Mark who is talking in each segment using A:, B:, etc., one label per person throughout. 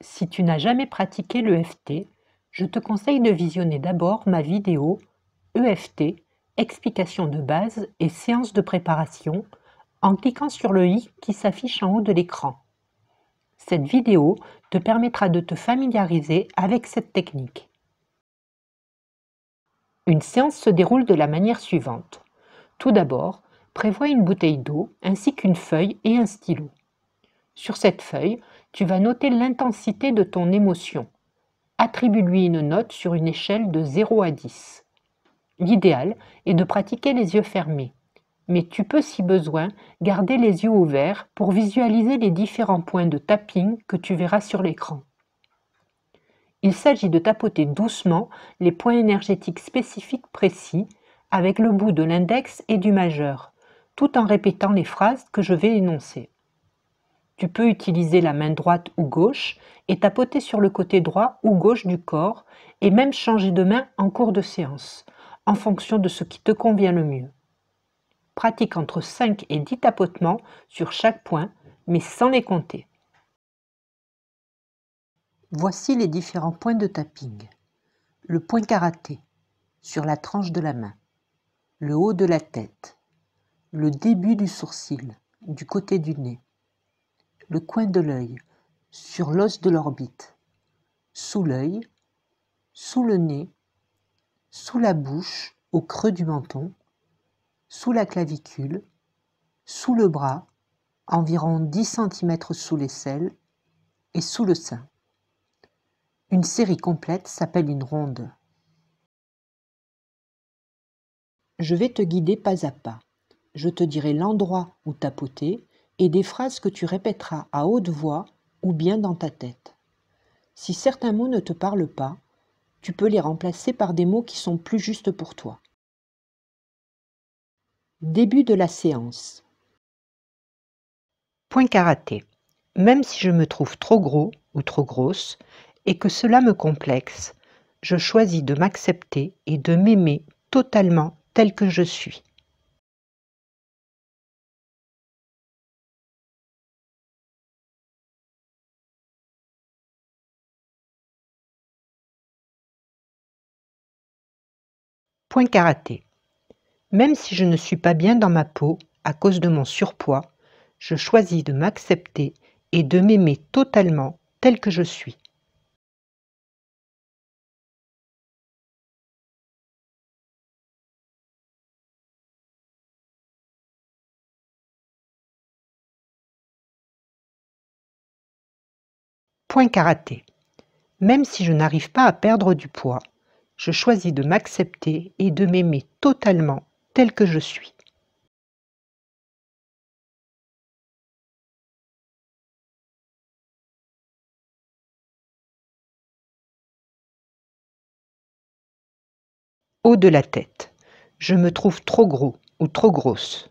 A: Si tu n'as jamais pratiqué l'EFT, je te conseille de visionner d'abord ma vidéo EFT, explication de base et séance de préparation en cliquant sur le i qui s'affiche en haut de l'écran. Cette vidéo te permettra de te familiariser avec cette technique. Une séance se déroule de la manière suivante. Tout d'abord, prévois une bouteille d'eau ainsi qu'une feuille et un stylo. Sur cette feuille, tu vas noter l'intensité de ton émotion. Attribue-lui une note sur une échelle de 0 à 10. L'idéal est de pratiquer les yeux fermés, mais tu peux si besoin garder les yeux ouverts pour visualiser les différents points de tapping que tu verras sur l'écran. Il s'agit de tapoter doucement les points énergétiques spécifiques précis avec le bout de l'index et du majeur, tout en répétant les phrases que je vais énoncer. Tu peux utiliser la main droite ou gauche et tapoter sur le côté droit ou gauche du corps et même changer de main en cours de séance, en fonction de ce qui te convient le mieux. Pratique entre 5 et 10 tapotements sur chaque point, mais sans les compter. Voici les différents points de tapping. Le point karaté, sur la tranche de la main. Le haut de la tête. Le début du sourcil, du côté du nez le coin de l'œil, sur l'os de l'orbite, sous l'œil, sous le nez, sous la bouche, au creux du menton, sous la clavicule, sous le bras, environ 10 cm sous l'aisselle et sous le sein. Une série complète s'appelle une ronde. Je vais te guider pas à pas. Je te dirai l'endroit où tapoter et des phrases que tu répéteras à haute voix ou bien dans ta tête. Si certains mots ne te parlent pas, tu peux les remplacer par des mots qui sont plus justes pour toi. Début de la séance. Point karaté. Même si je me trouve trop gros ou trop grosse et que cela me complexe, je choisis de m'accepter et de m'aimer totalement tel que je suis. Point karaté. Même si je ne suis pas bien dans ma peau à cause de mon surpoids, je choisis de m'accepter et de m'aimer totalement tel que je suis. Point karaté. Même si je n'arrive pas à perdre du poids, je choisis de m'accepter et de m'aimer totalement tel que je suis. Haut de la tête. Je me trouve trop gros ou trop grosse.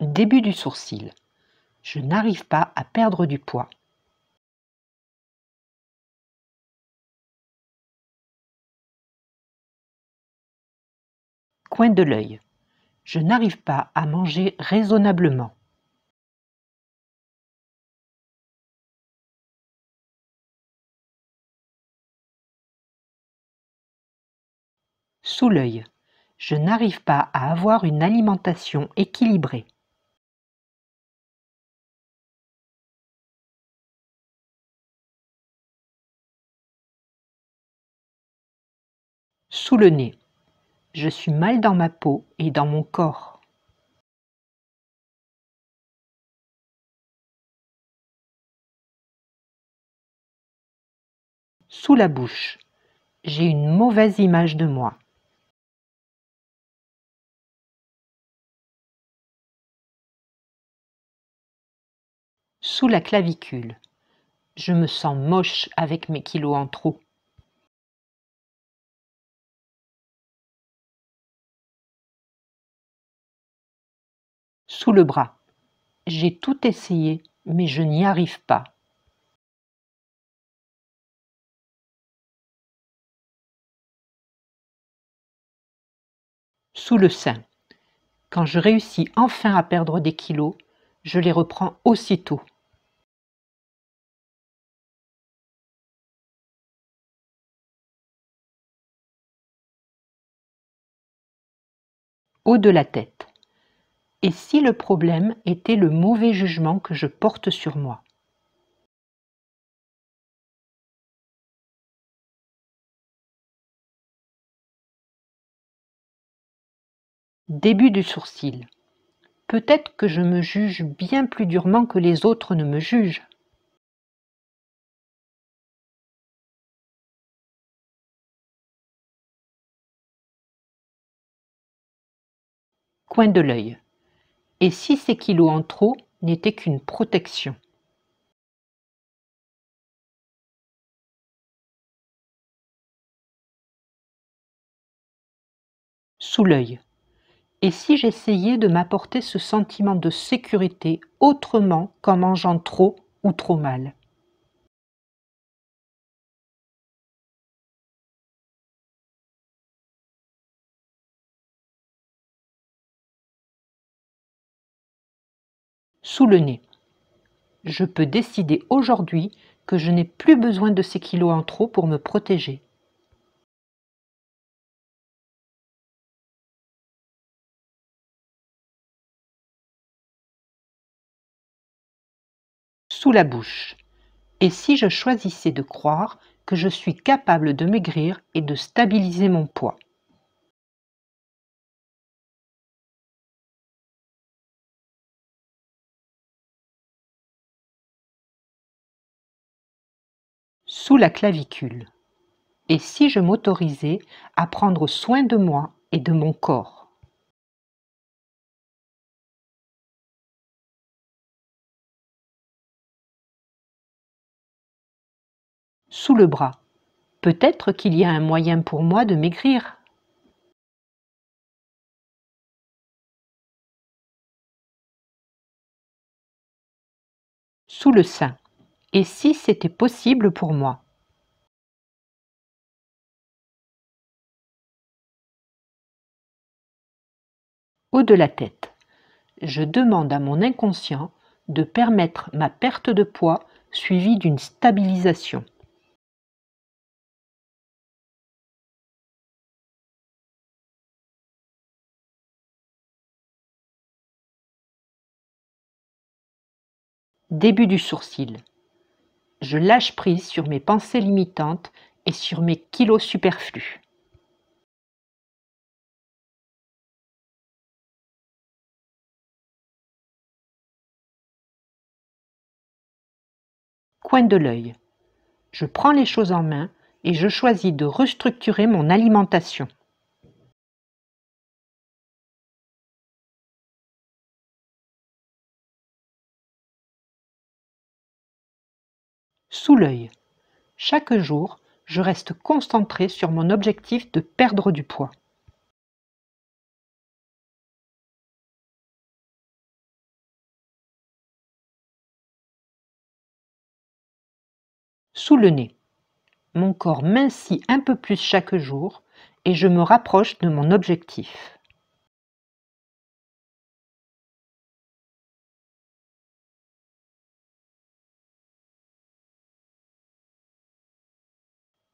A: Début du sourcil. Je n'arrive pas à perdre du poids. Coin de l'œil. Je n'arrive pas à manger raisonnablement. Sous l'œil. Je n'arrive pas à avoir une alimentation équilibrée. Sous le nez. Je suis mal dans ma peau et dans mon corps. Sous la bouche. J'ai une mauvaise image de moi. Sous la clavicule. Je me sens moche avec mes kilos en trop. Sous le bras. J'ai tout essayé, mais je n'y arrive pas. Sous le sein. Quand je réussis enfin à perdre des kilos, je les reprends aussitôt. Haut de la tête. Et si le problème était le mauvais jugement que je porte sur moi? Début du sourcil. Peut-être que je me juge bien plus durement que les autres ne me jugent. Coin de l'œil. Et si ces kilos en trop n'étaient qu'une protection Sous l'œil. Et si j'essayais de m'apporter ce sentiment de sécurité autrement qu'en mangeant trop ou trop mal? Sous le nez. Je peux décider aujourd'hui que je n'ai plus besoin de ces kilos en trop pour me protéger. sous la bouche. Et si je choisissais de croire que je suis capable de maigrir et de stabiliser mon poids? Sous la clavicule. Et si je m'autorisais à prendre soin de moi et de mon corps sous le bras. Peut-être qu'il y a un moyen pour moi de maigrir. Sous le sein. Et si c'était possible pour moi? Haut de la tête. Je demande à mon inconscient de permettre ma perte de poids suivie d'une stabilisation. Début du sourcil. Je lâche prise sur mes pensées limitantes et sur mes kilos superflus. Coin de l'œil. Je prends les choses en main et je choisis de restructurer mon alimentation. Sous l'œil. Chaque jour, je reste concentré sur mon objectif de perdre du poids. Sous le nez. Mon corps mincit un peu plus chaque jour et je me rapproche de mon objectif.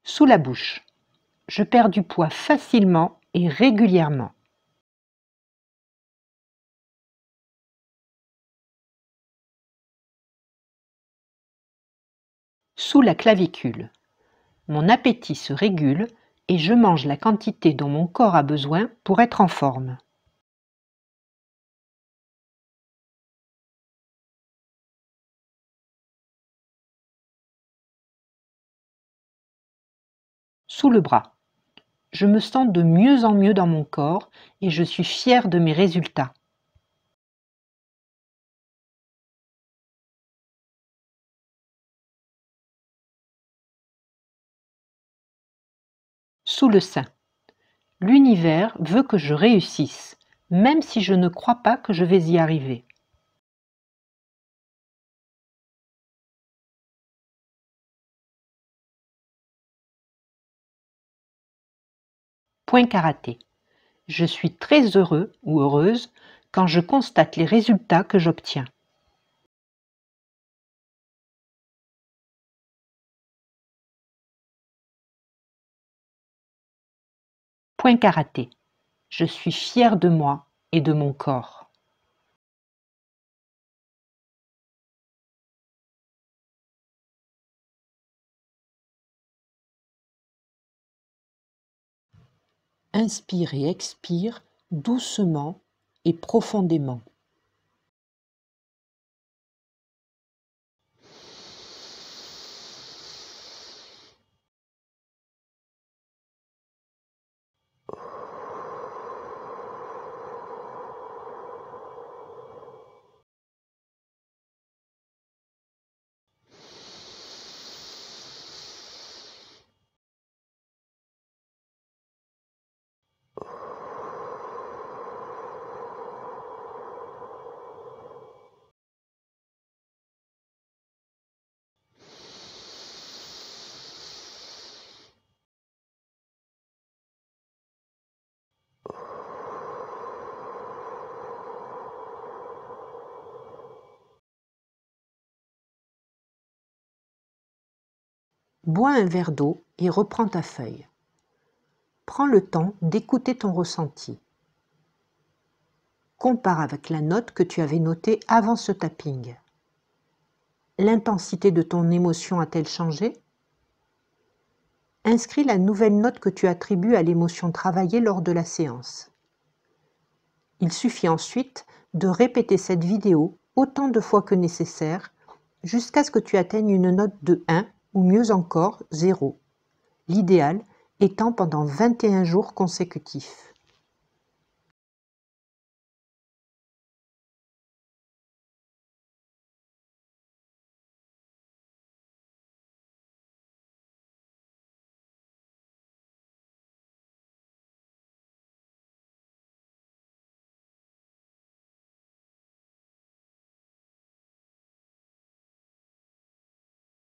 A: Sous la bouche. Je perds du poids facilement et régulièrement. Sous la clavicule. Mon appétit se régule et je mange la quantité dont mon corps a besoin pour être en forme. Sous le bras. Je me sens de mieux en mieux dans mon corps et je suis fière de mes résultats. Sous le sein. L'univers veut que je réussisse, même si je ne crois pas que je vais y arriver. Point karaté. Je suis très heureux ou heureuse quand je constate les résultats que j'obtiens. Point karaté. Je suis fier de moi et de mon corps. Inspire et expire doucement et profondément. Bois un verre d'eau et reprends ta feuille. Prends le temps d'écouter ton ressenti. Compare avec la note que tu avais notée avant ce tapping. L'intensité de ton émotion a-t-elle changé? Inscris la nouvelle note que tu attribues à l'émotion travaillée lors de la séance. Il suffit ensuite de répéter cette vidéo autant de fois que nécessaire jusqu'à ce que tu atteignes une note de 1 ou mieux encore zéro, l'idéal étant pendant 21 jours consécutifs.